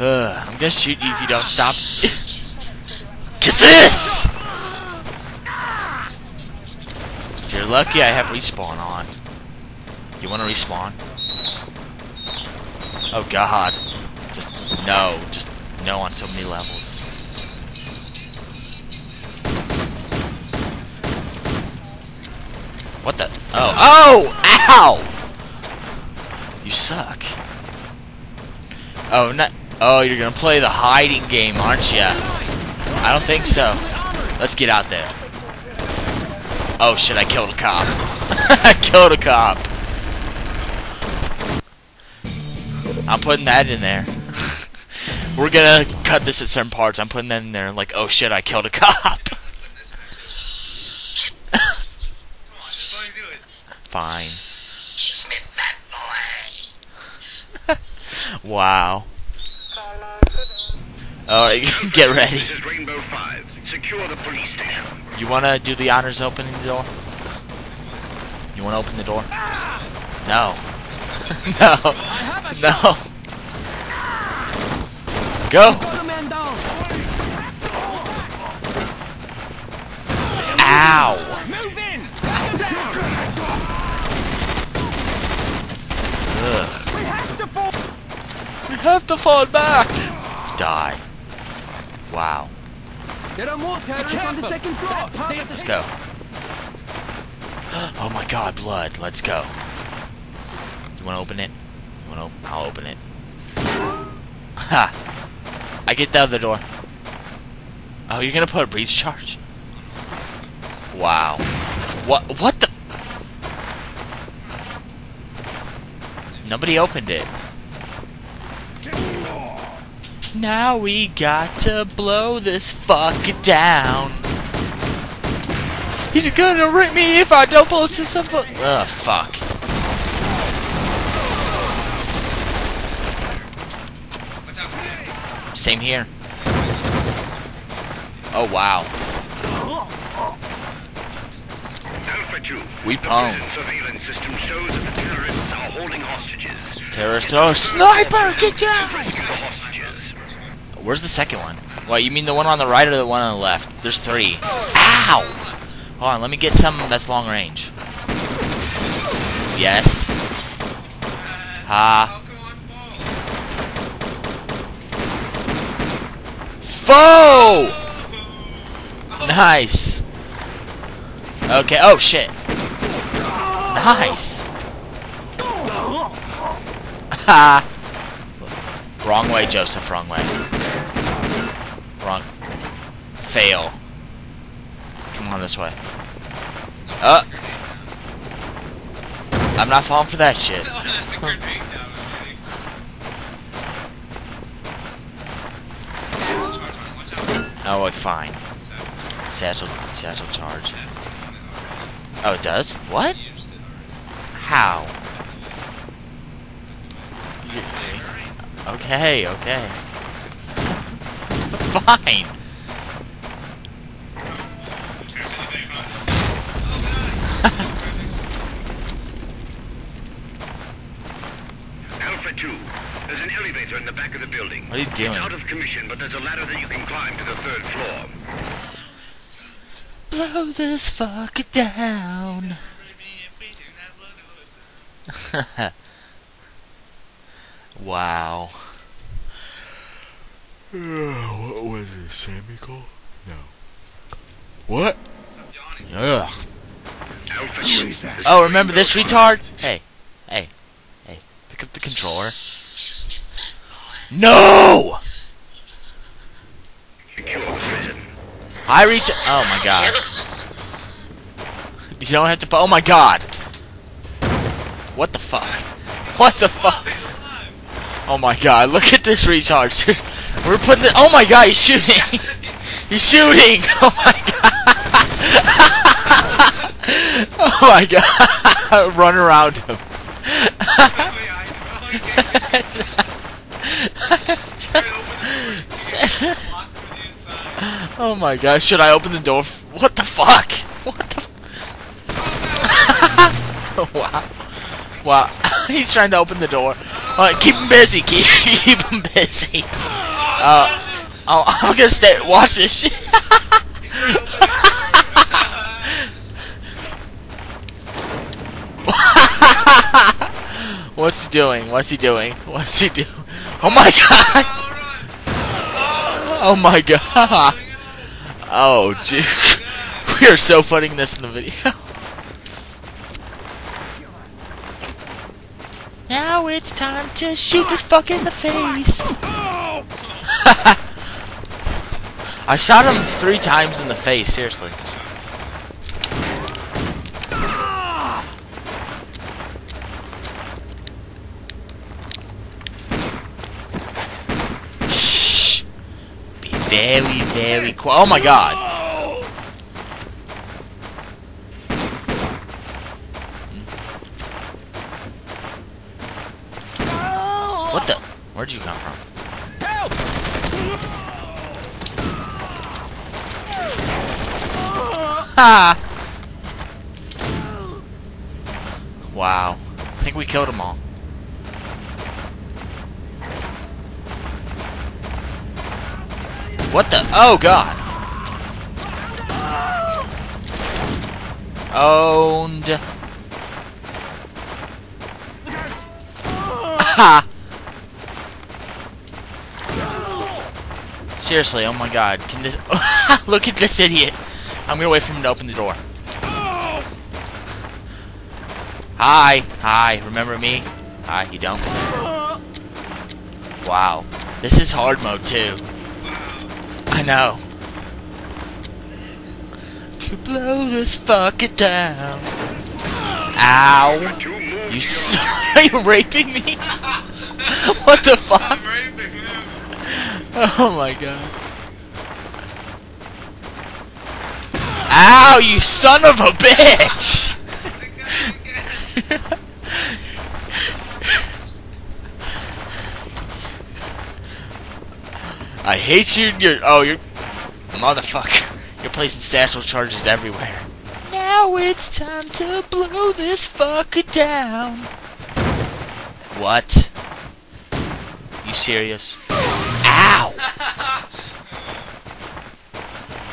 Ugh, I'm gonna shoot you if you don't stop. Kiss this! If you're lucky, I have respawn on. You wanna respawn? Oh god. Just no. Just no on so many levels. What the? Oh. Oh! Ow! You suck. Oh, not. Oh, you're gonna play the hiding game, aren't ya? I don't think so. Let's get out there. Oh shit, I killed a cop. I killed a cop. I'm putting that in there. We're gonna cut this at certain parts. I'm putting that in there. Like, oh shit, I killed a cop. Fine. wow. Alright, get ready. This is Rainbow 5. Secure the police station. You wanna do the honors opening the door? You wanna open the door? No. no. No. Go! Ow! Move in! Ugh. We have to fall back! Die. There are more terrorists on the second floor. Let's go. Oh my god, blood. Let's go. You wanna open it? You wanna I'll open it. Ha! I get the other door. Oh, you're gonna put a breach charge? Wow. What what the Nobody opened it. Now we got to blow this fuck down. He's gonna rip me if I don't blow some fu- Ugh, fuck. Same here. Oh, wow. We pwned. terrorists. Oh, sniper! Get down! Where's the second one? What, you mean the one on the right or the one on the left? There's three. Ow! Hold on, let me get some that's long range. Yes. Ha. Foe! Nice. Okay, oh shit. Nice. Ha. Wrong way, Joseph, wrong way. Fail. Come on this way. Uh. I'm not falling for that shit. Oh, wait, fine. Satchel, satchel charge. Oh, it does? What? How? Okay, okay. Fine. Alpha 2. There's an elevator in the back of the building. What are you doing? It's out of commission, but there's a ladder that you can climb to the third floor. Blow this fuck down. wow. what was it? Samico? No. What? Ugh. Alpha 2. this Oh, is remember this Rainbow retard? Hey, hey, hey, pick up the controller. No! 5. Secure the prison. I reach. Oh my god. You don't have to. Oh my god. What the fuck? What the fuck? Oh my god, look at this retard. We're putting the. Oh my god, he's shooting! he's shooting! Oh my god! oh my god! Run around him. oh my god, should I open the door? What the fuck? What the f- Wow. Wow. He's trying to open the door. Uh, keep him busy. Keep keep him busy. Uh, oh, I'm gonna stay. Watch this shit. What's he doing? What's he doing? What's he doing? Oh my god! Oh my god! Oh, gee. We are so putting this in the video. Now it's time to shoot this fuck in the face. I shot him three times in the face, seriously. Very, very quiet. Oh my god. What the? Where'd you come from? Ha! Wow. I think we killed them all. What the? Oh god. Owned. Ha! Seriously, oh my god. Can this Look at this idiot. I'm gonna wait for him to open the door. Hi. Hi. Remember me? Hi, you don't? Wow. This is hard mode too. I know. To blow this fucker down. Ow. You are you raping me? what the fuck? I'm raping him. Oh my god. Ow, you son of a bitch! I got him again. I hate you. You're oh you're motherfucker. You're placing satchel charges everywhere. Now it's time to blow this fucker down. What? You serious? Ow!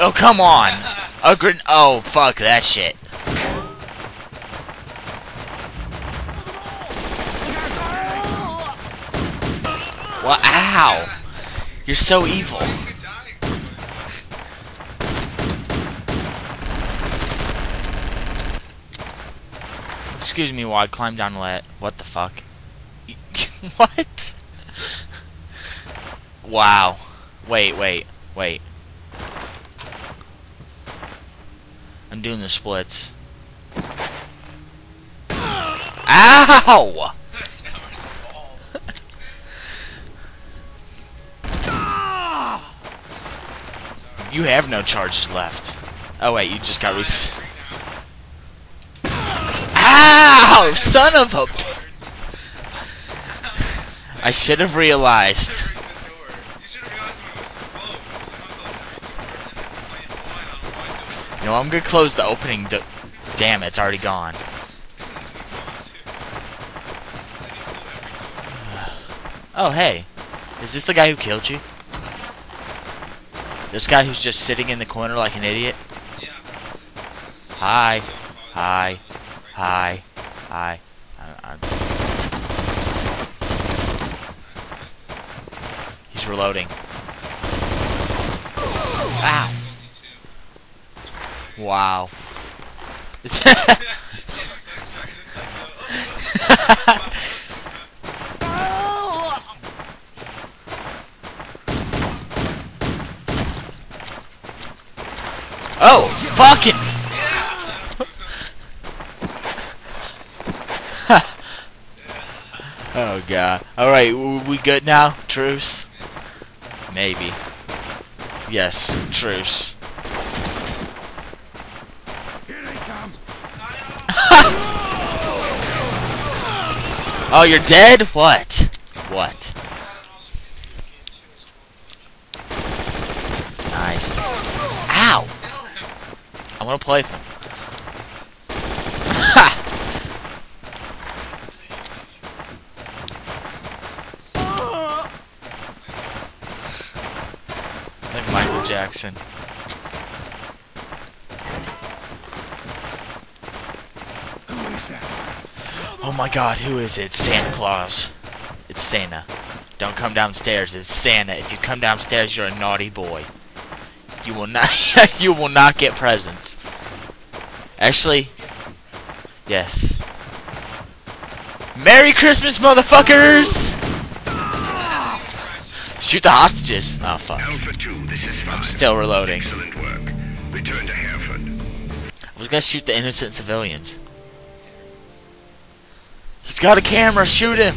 Oh come on! A Oh fuck that shit. What? Ow! You're so evil. Excuse me while I climb down lat. What the fuck? what? Wow. Wait, wait, wait. I'm doing the splits. Ow! You have no charges left. Oh wait, you just got re- Ow! Son of a I should have realized. No, I'm gonna close the opening. Damn, it's already gone. Oh, hey. Is this the guy who killed you? This guy who's just sitting in the corner like an idiot? Yeah. Hi. Hi. Hi. Hi. I, I, he's reloading. Ow. Wow. oh, fucking. oh god. All right, we good now? Truce. Maybe. Yes, truce. Oh, you're dead? What? What? Want to play Ha! him. like Michael Jackson. Oh my god, who is it? Santa Claus. It's Santa. Don't come downstairs, it's Santa. If you come downstairs, you're a naughty boy. You will not you will not get presents. Actually, yes. Merry Christmas, motherfuckers! Shoot the hostages. Oh fuck. Alpha 2, this is 5. Still reloading. I was gonna shoot the innocent civilians. He's got a camera, shoot him!